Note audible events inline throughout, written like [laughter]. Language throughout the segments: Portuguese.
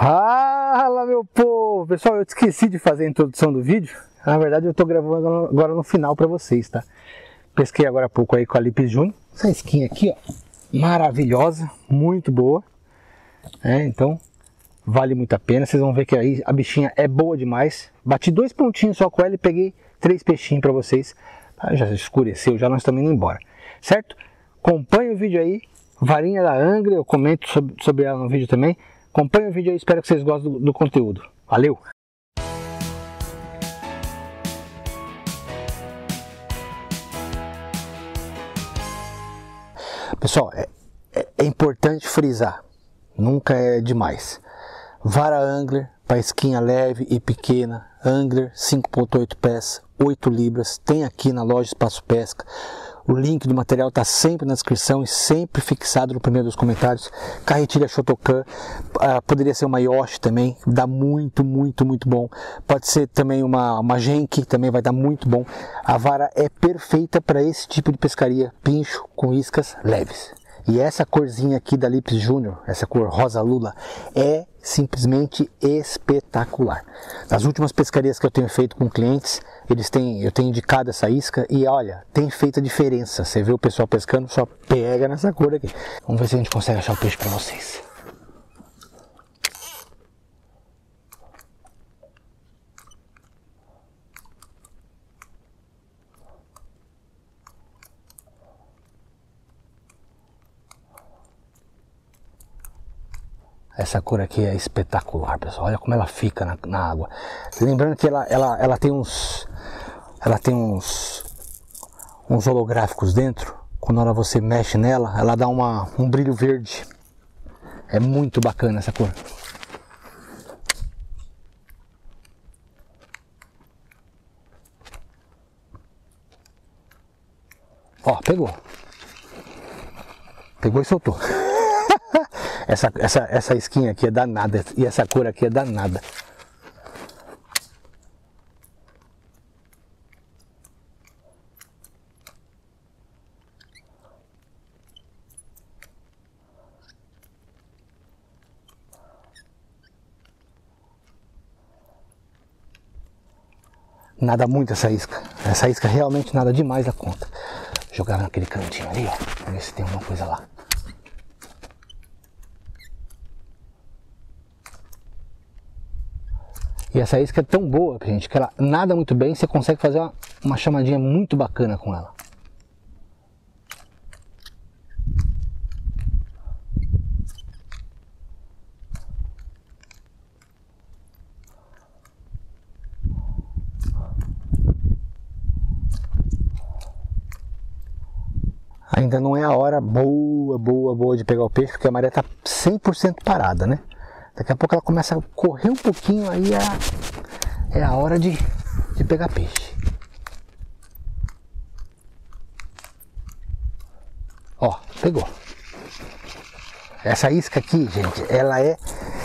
Fala meu povo! Pessoal, eu esqueci de fazer a introdução do vídeo. Na verdade eu estou gravando agora no final para vocês, tá? Pesquei agora há pouco aí com a Lipe Júnior. Essa skin aqui, ó, maravilhosa, muito boa. É, então, vale muito a pena. Vocês vão ver que aí a bichinha é boa demais. Bati dois pontinhos só com ela e peguei três peixinhos para vocês. Ah, já escureceu, já nós estamos indo embora. Certo? Acompanhe o vídeo aí. Varinha da Angra, eu comento sobre, sobre ela no vídeo também. Acompanhe o vídeo aí, espero que vocês gostem do, do conteúdo. Valeu! Pessoal, é, é, é, importante frisar, nunca é demais. Vara Angler para esquinha leve e pequena, Angler 5.8 pés, 8 libras, tem aqui na loja Espaço Pesca. O link do material está sempre na descrição e sempre fixado no primeiro dos comentários. Carretilha Shotokan, uh, poderia ser uma Yoshi também, dá muito, muito, muito bom. Pode ser também uma, uma Genki, também vai dar muito bom. A vara é perfeita para esse tipo de pescaria, pincho com iscas leves. E essa corzinha aqui da Lips Júnior, essa cor rosa lula, é simplesmente espetacular. Nas últimas pescarias que eu tenho feito com clientes, eles têm, eu tenho indicado essa isca e olha, tem feito a diferença. Você vê o pessoal pescando, só pega nessa cor aqui. Vamos ver se a gente consegue achar o peixe para vocês. Essa cor aqui é espetacular, pessoal. Olha como ela fica na, na água. Lembrando que ela, ela, ela tem uns. Ela tem uns. uns holográficos dentro. Quando você mexe nela, ela dá uma, um brilho verde. É muito bacana essa cor. Ó, pegou. Pegou e soltou. Essa, essa, essa skin aqui é danada e essa cor aqui é danada. Nada muito essa isca. Essa isca realmente nada demais da conta. Jogar naquele cantinho ali, ó. Ver se tem alguma coisa lá. E essa isca é tão boa, gente, que ela nada muito bem, você consegue fazer uma, uma chamadinha muito bacana com ela. Ainda não é a hora boa, boa, boa de pegar o peixe, porque a maré está 100% parada, né? Daqui a pouco ela começa a correr um pouquinho, aí é, é a hora de, de pegar peixe. Ó, pegou. Essa isca aqui, gente, ela é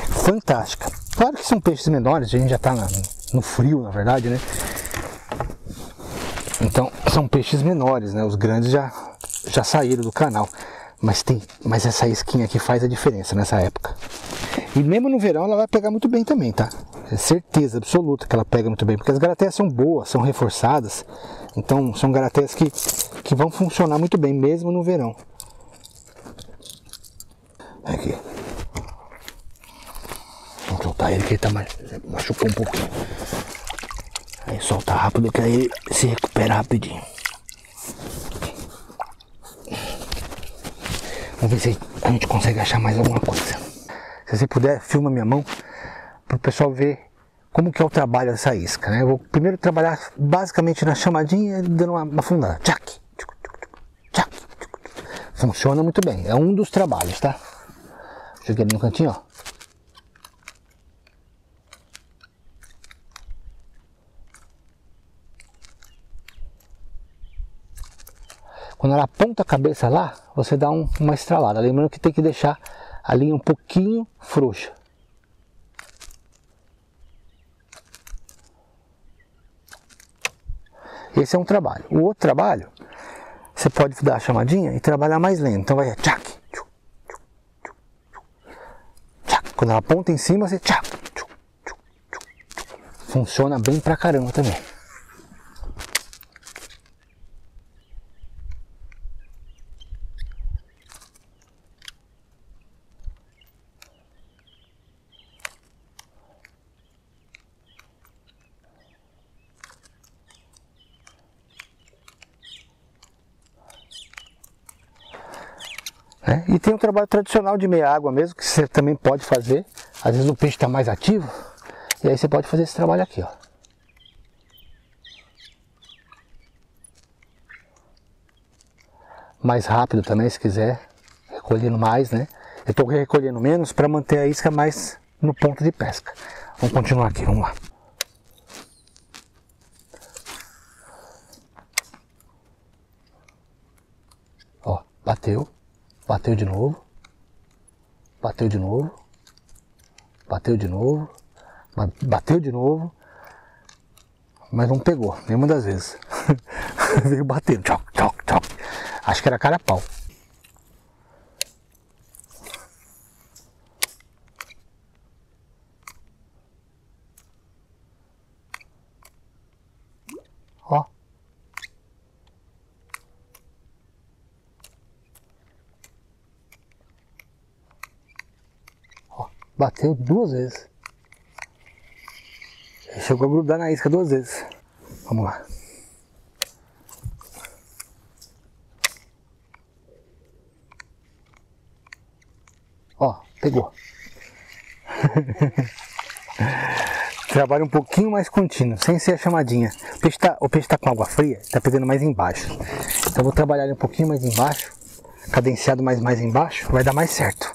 fantástica. Claro que são peixes menores, a gente já tá na, no frio, na verdade, né? Então, são peixes menores, né? Os grandes já, já saíram do canal. Mas, tem, mas essa isquinha aqui faz a diferença nessa época. E mesmo no verão ela vai pegar muito bem também, tá? É certeza absoluta que ela pega muito bem, porque as garateias são boas, são reforçadas. Então são garateias que, que vão funcionar muito bem, mesmo no verão. Aqui. Vamos soltar ele que ele tá machucou um pouquinho. Aí solta rápido que aí ele se recupera rapidinho. Vamos ver se a gente consegue achar mais alguma coisa. Se você puder, filma minha mão para o pessoal ver como que é o trabalho dessa isca. Né? Eu vou primeiro trabalhar basicamente na chamadinha, dando uma, uma fundada. Tchac, tchac, Funciona muito bem. É um dos trabalhos, tá? Joguei ali no cantinho, ó. Quando ela aponta a cabeça lá, você dá um, uma estralada. Lembrando que tem que deixar a linha um pouquinho frouxa. Esse é um trabalho. O outro trabalho, você pode dar a chamadinha e trabalhar mais lento. Então vai tchac, tchac, Quando ela aponta em cima, você tchá, funciona bem pra caramba também. Né? E tem o trabalho tradicional de meia água mesmo, que você também pode fazer. Às vezes o peixe está mais ativo, e aí você pode fazer esse trabalho aqui, ó. Mais rápido também, se quiser, recolhendo mais, né? Eu estou recolhendo menos para manter a isca mais no ponto de pesca. Vamos continuar aqui, vamos lá. Ó, bateu. Bateu de novo. Bateu de novo. Bateu de novo. Bateu de novo. Mas não pegou, nenhuma das vezes. [laughs] Veio batendo. Tchoc, tchoc, tchoc. Acho que era cara-pau. Bateu duas vezes. Chegou a grudar na isca duas vezes. Vamos lá. Ó, pegou. [laughs] Trabalho um pouquinho mais contínuo, sem ser a chamadinha. O peixe tá, peixe tá com água fria, tá pegando mais embaixo. Então vou trabalhar um pouquinho mais embaixo, cadenciado mais mais embaixo, vai dar mais certo.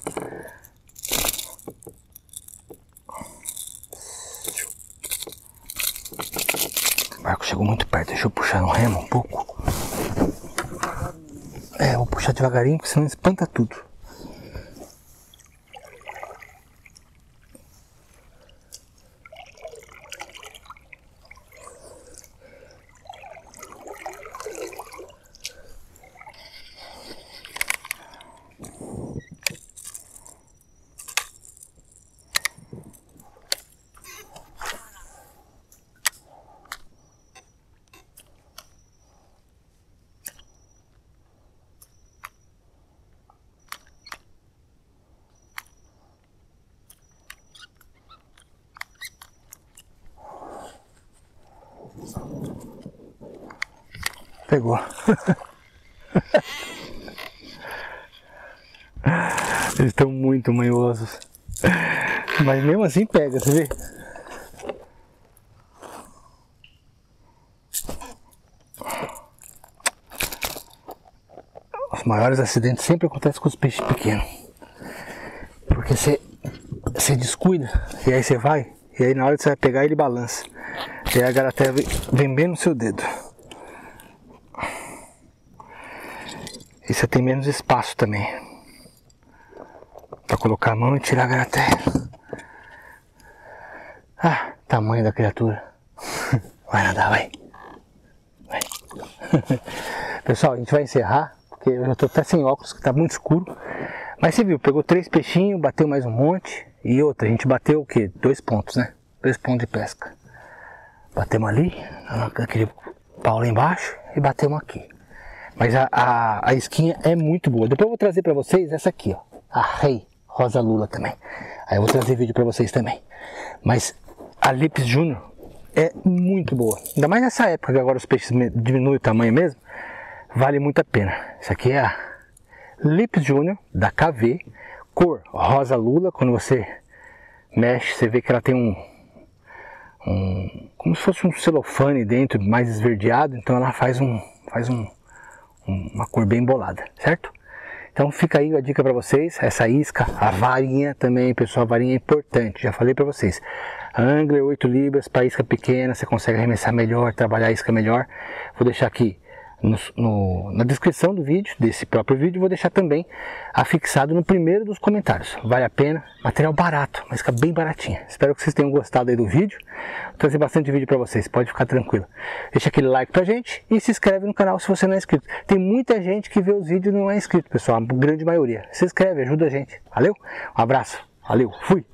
O barco chegou muito perto, deixa eu puxar no remo um pouco. É, vou puxar devagarinho, porque senão espanta tudo. Pegou. Eles estão muito manhosos. Mas mesmo assim pega, você vê? Os maiores acidentes sempre acontecem com os peixes pequenos. Porque você, você descuida, e aí você vai, e aí na hora que você vai pegar ele balança. E aí a garateia vem bem no seu dedo. E você tem menos espaço também. Pra colocar a mão e tirar a garateia. Ah, tamanho da criatura. [laughs] Vai nadar, vai. Vai. [laughs] Pessoal, a gente vai encerrar, porque eu já até sem óculos, que tá muito escuro. Mas você viu, pegou três peixinhos, bateu mais um monte. E outra, a gente bateu o quê? Dois pontos, né? Dois pontos de pesca. Batemos ali, naquele pau lá embaixo, e batemos aqui. Mas a, a, a esquinha é muito boa. Depois eu vou trazer para vocês essa aqui, ó. A Rei Rosa Lula também. Aí eu vou trazer vídeo para vocês também. Mas a Lips Júnior é muito boa. Ainda mais nessa época que agora os peixes diminuem o tamanho mesmo. Vale muito a pena. Essa aqui é a Lips Júnior da KV. Cor rosa lula. Quando você mexe, você vê que ela tem um, um como se fosse um celofane dentro, mais esverdeado. Então ela faz um, faz um uma cor bem bolada, certo? Então fica aí a dica para vocês, essa isca, a varinha também, pessoal, a varinha é importante, já falei para vocês. Angler 8 libras para isca pequena, você consegue arremessar melhor, trabalhar a isca melhor. Vou deixar aqui no, no, na descrição do vídeo, desse próprio vídeo, vou deixar também afixado no primeiro dos comentários. Vale a pena, material barato, mas fica bem baratinha. Espero que vocês tenham gostado aí do vídeo. Vou trazer bastante vídeo para vocês, pode ficar tranquilo. Deixa aquele like pra gente e se inscreve no canal se você não é inscrito. Tem muita gente que vê os vídeos e não é inscrito, pessoal, a grande maioria. Se inscreve, ajuda a gente. Valeu? Um abraço. Valeu, fui!